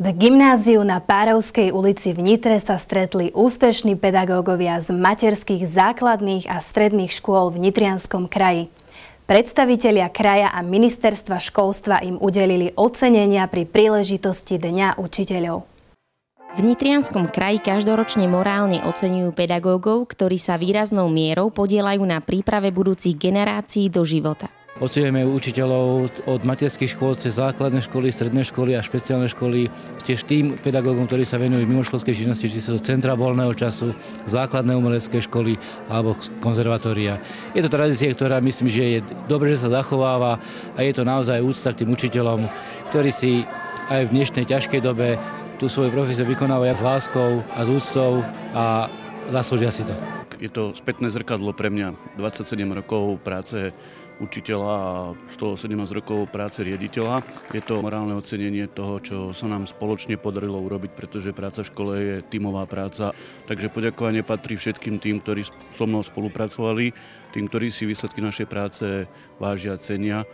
V gymnáziu na Párovskej ulici v Nitre sa stretli úspešní pedagógovia z materských základných a stredných škôl v Nitrianskom kraji. Predstavitelia kraja a ministerstva školstva im udelili ocenenia pri príležitosti Dňa učiteľov. V Nitrianskom kraji každoročne morálne oceňujú pedagógov, ktorí sa výraznou mierou podielajú na príprave budúcich generácií do života. Oceňujeme učiteľov od materských škôl cez základné školy, stredné školy a špeciálne školy, tiež tým pedagógom, ktorí sa venujú mimoškolskej činnosti, či sú to centra voľného času, základné umelecké školy alebo konzervatória. Je to tradícia, ktorá myslím, že je dobre, že sa zachováva a je to naozaj úcta tým učiteľom, ktorí si aj v dnešnej ťažkej dobe tú svoju profesiu vykonávajú s láskou a s úctou a zaslúžia si to. Je to spätné zrkadlo pre mňa. 27 rokov práce učiteľa a 117 rokov práce riaditeľa. Je to morálne ocenenie toho, čo sa nám spoločne podarilo urobiť, pretože práca v škole je tímová práca. Takže poďakovanie patrí všetkým tým, ktorí so mnou spolupracovali, tým, ktorí si výsledky našej práce vážia a cenia.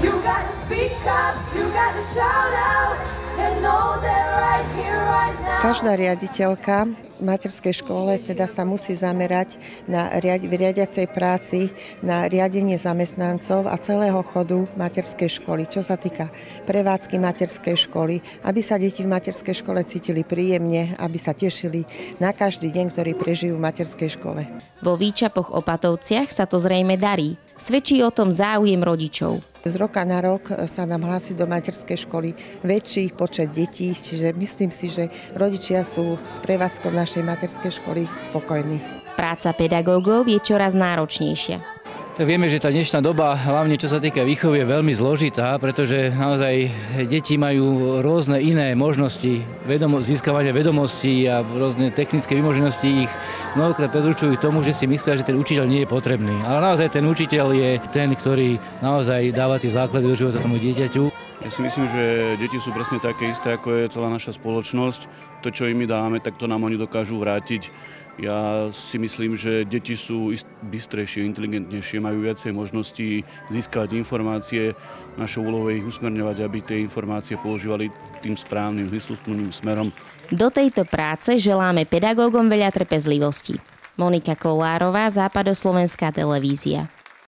You gotta speak up, you gotta shout out, and know they're right here, right now. Každá riaditeľka materskej škole teda sa musí zamerať na riadiacej práci, na riadenie zamestnancov a celého chodu materskej školy. Čo sa týka prevádzky materskej školy, aby sa deti v materskej škole cítili príjemne, aby sa tešili na každý deň, ktorý prežijú v materskej škole. Vo Výčapoch Opatovciach sa to zrejme darí. Svedčí o tom záujem rodičov. Z roka na rok sa nám hlási do materskej školy väčší počet detí, čiže myslím si, že rodičia sú s prevádzkou našej materskej školy spokojní. Práca pedagógov je čoraz náročnejšia. Vieme, že tá dnešná doba, hlavne čo sa týka výchovy, je veľmi zložitá, pretože naozaj deti majú rôzne iné možnosti vedomo- získavania vedomostí a rôzne technické vymoženosti ich mnohokrát predručujú k tomu, že si myslia, že ten učiteľ nie je potrebný. Ale naozaj ten učiteľ je ten, ktorý naozaj dáva tie základy do života tomu dieťaťu. Ja si myslím, že deti sú presne také isté, ako je celá naša spoločnosť. To, čo im dáme, tak to nám oni dokážu vrátiť ja si myslím, že deti sú bystrejšie, inteligentnejšie, majú viacej možností získať informácie. Našou úlohou je ich usmerňovať, aby tie informácie používali tým správnym, zmysluplným smerom. Do tejto práce želáme pedagógom veľa trpezlivosti. Monika Kolárová, Západoslovenská televízia.